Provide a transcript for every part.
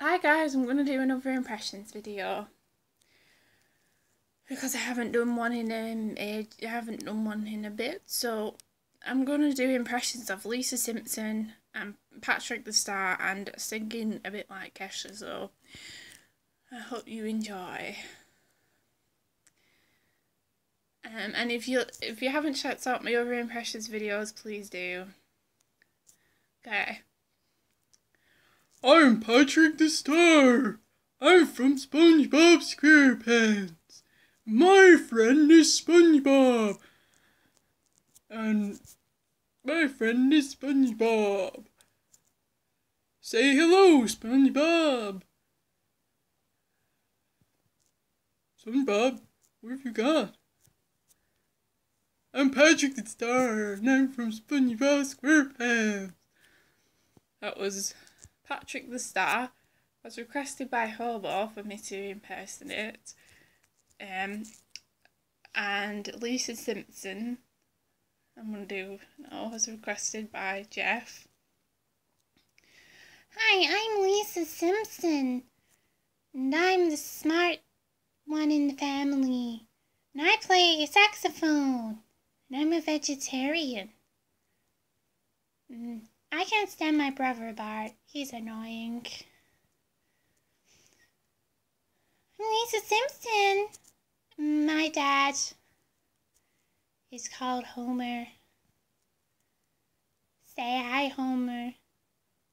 Hi guys, I'm going to do another impressions video. Because I haven't done one in um, age, I haven't done one in a bit, so I'm going to do impressions of Lisa Simpson and Patrick the Star and singing a bit like Kesha, so I hope you enjoy. Um, and if you if you haven't checked out my other impressions videos, please do. Okay. I'm Patrick the Star. I'm from SpongeBob SquarePants. My friend is SpongeBob. And my friend is SpongeBob. Say hello, SpongeBob. SpongeBob, what have you got? I'm Patrick the Star, and I'm from SpongeBob SquarePants. That was Patrick the Star. Was requested by Hobo for me to impersonate. Um, and Lisa Simpson. I'm gonna do now was requested by Jeff. Hi, I'm Lisa Simpson, and I'm the smart one in the family. And I play saxophone, and I'm a vegetarian. Mm, I can't stand my brother Bart. He's annoying. Lisa Simpson. My dad is called Homer. Say hi, Homer.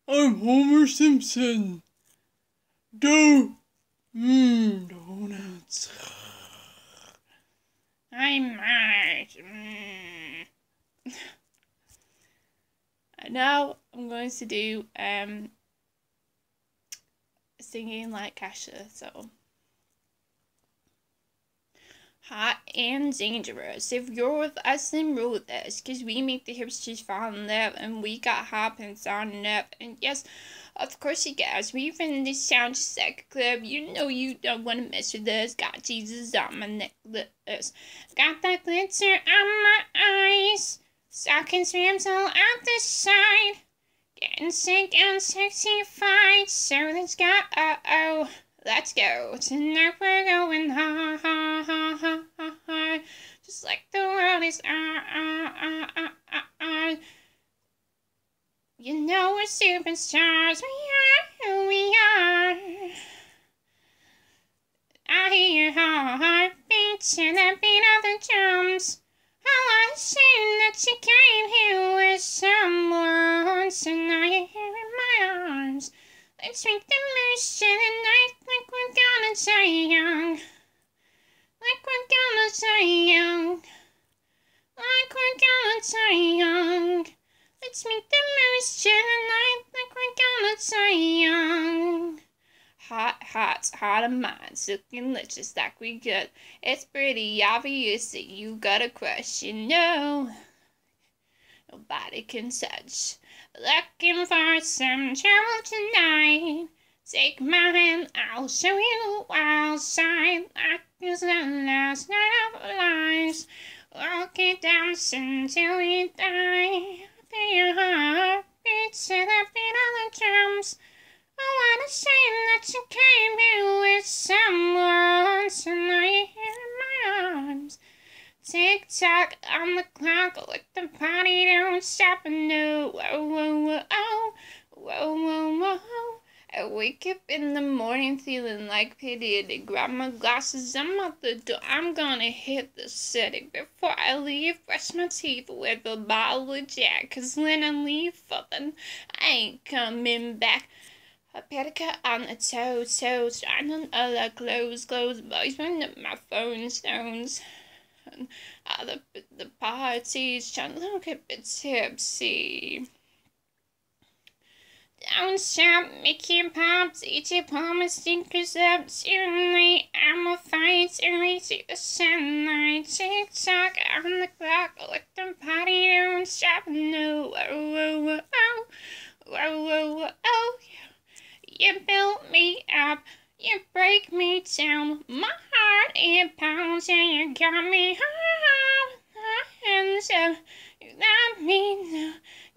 I'm Homer Simpson. Do mmm donuts. I'm Marge. Mm. And now I'm going to do um singing like Kesha, so hot and dangerous. If you're with us, then roll with us, cause we make the hipsters fall in love, and we got hot pants on up. And yes, of course you guys, we this town just like a club. You know you don't want to mess with us. Got Jesus on my necklace, got that glitter on my eyes. Stockings rams all out the side. Getting sick and sexy fight. So let's go. Uh oh. Let's go. Tonight we're going ha ha ha ha ha ha. Just like the world is ah ah ah ah ah ah. You know we're superstars. We are who we are. I hear your heartbeats and the beat of the drums. I want that you came here with someone, so now you're here in my arms. Let's make the most of the night like we're gonna die young. Like we're gonna die young. Like we're gonna die young. Let's make the most of the night like we're gonna die young. Hot, hot, of mine. looking delicious like we could. It's pretty obvious that you got a crush, you know. Nobody can touch. Looking for some trouble tonight. Take my hand, I'll show you the wild side. Like it's the last night of our lives. We'll keep dancing till we die. Feel your heart beat to the beat of the drums. I wanna say that you came wake up in the morning feeling like P. Diddy. Grab my glasses, I'm out the door. I'm gonna hit the city before I leave. Brush my teeth with a bottle of Jack. Cause when I leave, fucking, I ain't coming back. A pedicure on a toe, on all the clothes, clothes, boys, burn up my phone stones. And the, the parties, trying to look a bit tipsy. Down south, Mickey Pops, E.T. Palmer, stinkers up, suddenly I'm a fight, early to the sunlight, tick tock on the clock, let the party don't stop, no, whoa, whoa, whoa, oh, whoa, whoa, whoa, oh, oh, oh, oh you built me up, you break me down, my heart it pounds and you got me hard, hands up,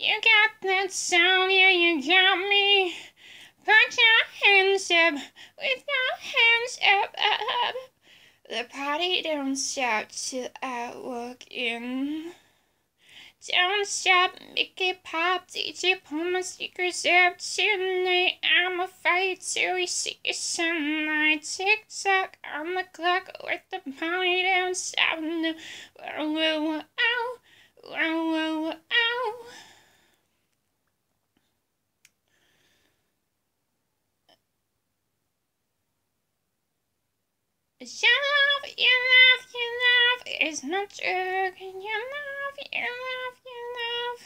You got that sound, yeah, you got me. Put your hands stop with your hands up, up. The party don't stop till I walk in. Don't stop, make it pop, DJ, pull my sneakers up tonight. I'm afraid till we see sunlight. Tick tock on the clock with the party don't stop. No, whoa, whoa, whoa, whoa, whoa, whoa, ow. Your love, your love, your love is not true. Your love, your love, your love.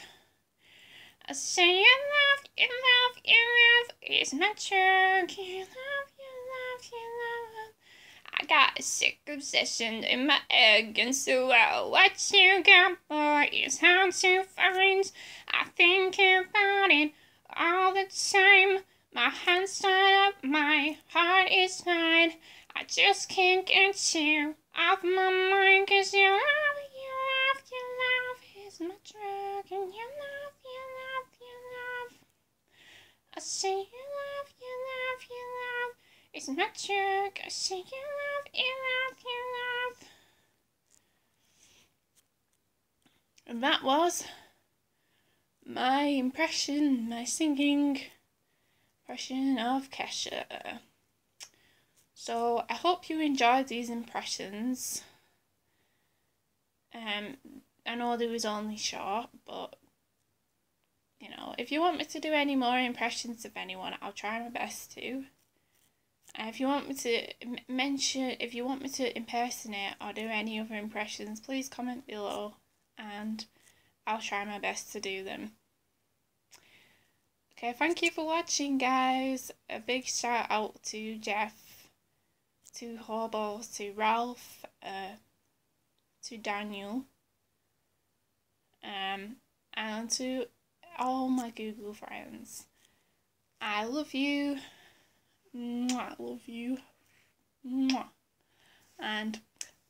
I say your love, your love, your love is not true. Your love, your love, your love. I got a sick obsession in my egg, and so well, what you got, boy, is hard to find. I think about it all the time. My hands tied up, my heart is tied. I just can't get you off my mind Cause your love, your love, your love is my drug And your love, your love, your love. I say your love, your love, your love is my drug. I say your love, your love, your love. And that was my impression, my singing impression of Kesha. So I hope you enjoyed these impressions. Um, I know they was only short, but you know, if you want me to do any more impressions of anyone, I'll try my best to. Uh, if you want me to mention, if you want me to impersonate or do any other impressions, please comment below, and I'll try my best to do them. Okay, thank you for watching, guys. A big shout out to Jeff to Hobbles, to Ralph, uh, to Daniel, um, and to all my Google friends. I love you. I love you. Mwah. And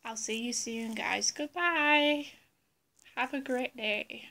I'll see you soon, guys. Goodbye. Have a great day.